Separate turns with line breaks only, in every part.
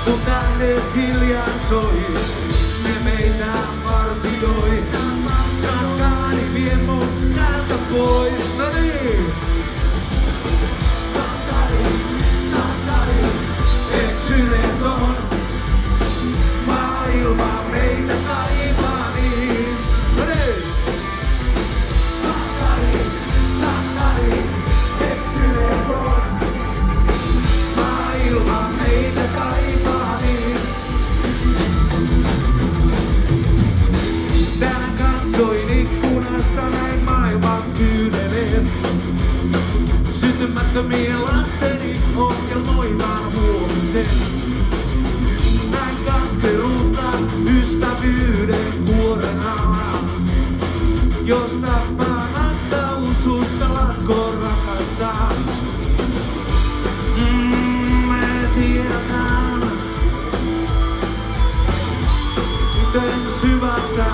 Bukan debilian sois Gönlüm syvältä.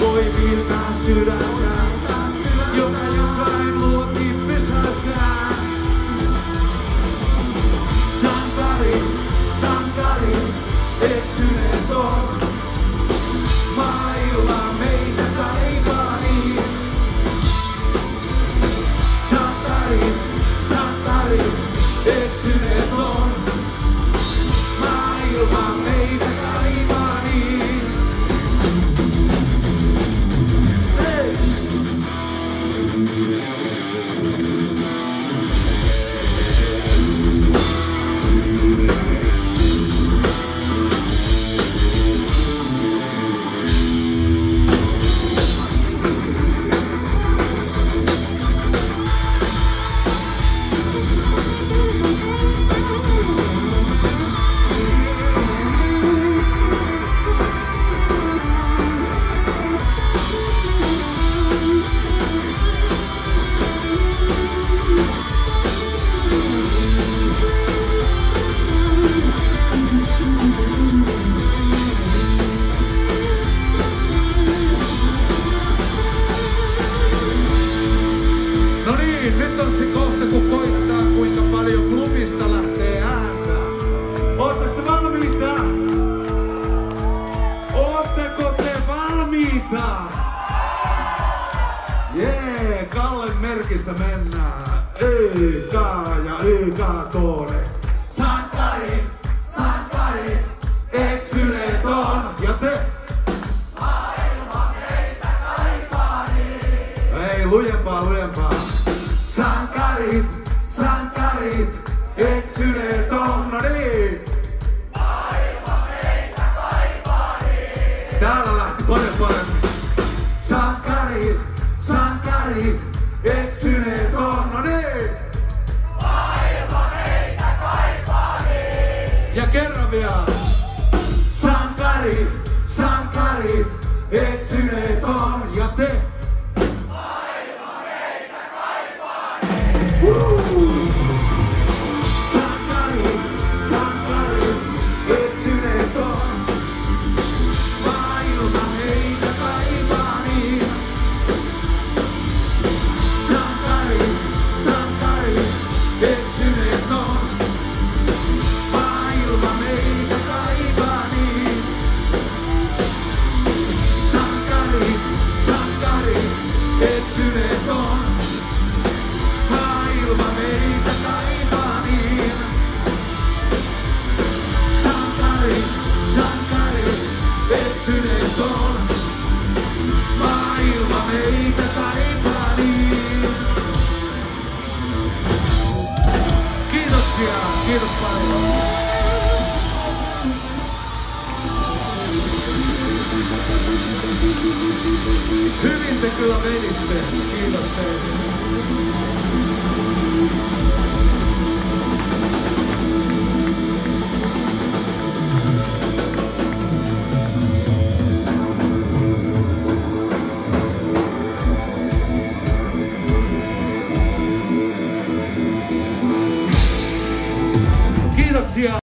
voi virtaa sydäntä. Joka jossain luo kippisätkään. Sankarit, sankarit, eksyneet on. Kalle merkistä mennään. YK ja YK koone. Sankari, sankari, eksyneet on. Ja te? Maailma meitä kaipaa niin. Ei, lujempaa, lujempaa. Sankarit, sankarit, eksyneet on. No champion. God, beautiful. Hyvin tekee meidät, kiitos teille.